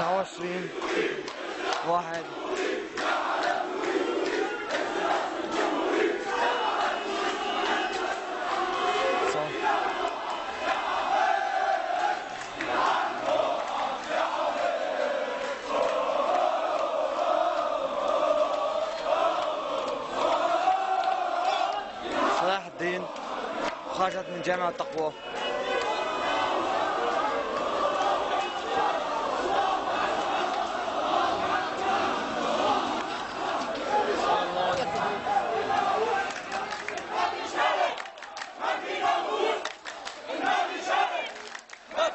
29 واحد. صلاح الدين خرجت من جامعة التقوى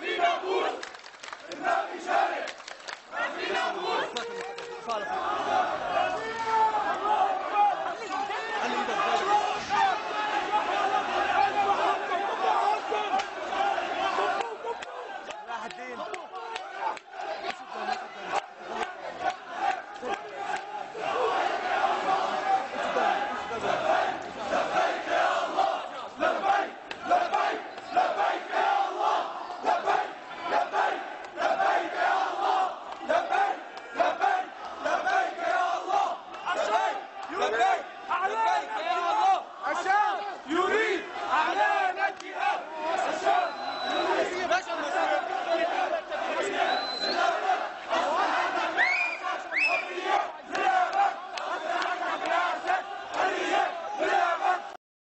Слава Богу! Quebec!